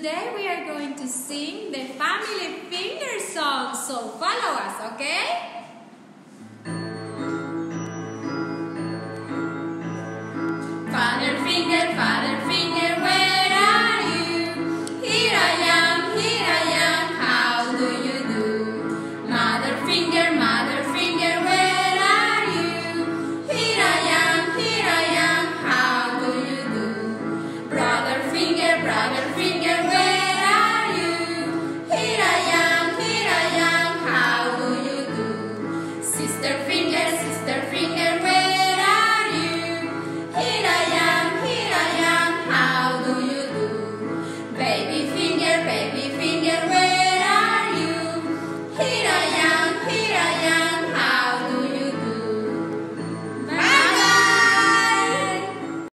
Today we are going to sing the family finger song, so follow us, okay? Father finger, father. Sister